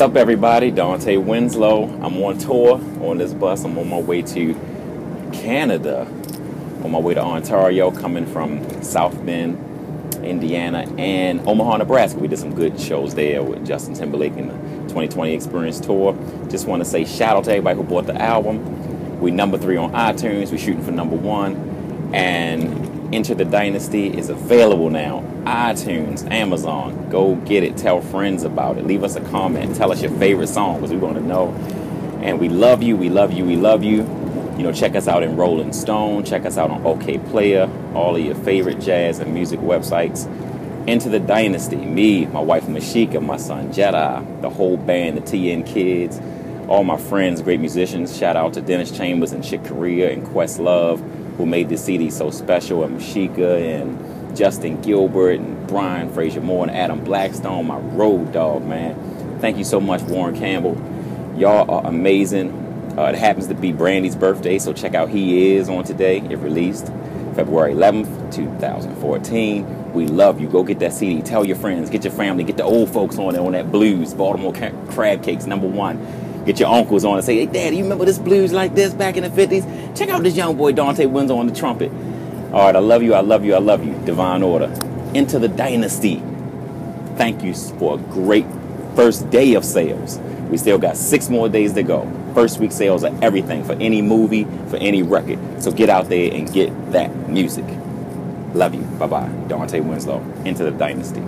What's up, everybody? Dontae Winslow. I'm on tour on this bus. I'm on my way to Canada, on my way to Ontario, coming from South Bend, Indiana, and Omaha, Nebraska. We did some good shows there with Justin Timberlake in the 2020 Experience Tour. Just want to say shout out to everybody who bought the album. We number three on iTunes. We're shooting for number one, and Enter the Dynasty is available now. iTunes, Amazon. Go get it. Tell friends about it. Leave us a comment. Tell us your favorite song because we want to know. And we love you. We love you. We love you. You know, check us out in Rolling Stone. Check us out on Okayplayer. All of your favorite jazz and music websites. Enter the Dynasty. Me, my wife Mashika, my son Jedi, the whole band, the TN Kids, all my friends, great musicians. Shout out to Dennis Chambers and Chick Corea and Questlove who made this CD so special, and Mashika and Justin Gilbert and Brian Fraser Moore and Adam Blackstone, my road dog, man. Thank you so much, Warren Campbell. Y'all are amazing. Uh, it happens to be Brandy's birthday, so check out He Is on today. It released February 11th, 2014. We love you. Go get that CD. Tell your friends, get your family, get the old folks on it on that blues. Baltimore crab cakes, number one get your uncles on and say, hey, Daddy, you remember this blues like this back in the 50s? Check out this young boy, Dontae Winslow, on the trumpet. All right, I love you, I love you, I love you. Divine Order. Enter the Dynasty. Thank you for a great first day of sales. We still got six more days to go. First week sales are everything for any movie, for any record. So get out there and get that music. Love you. Bye bye. Dontae Winslow. Enter the Dynasty.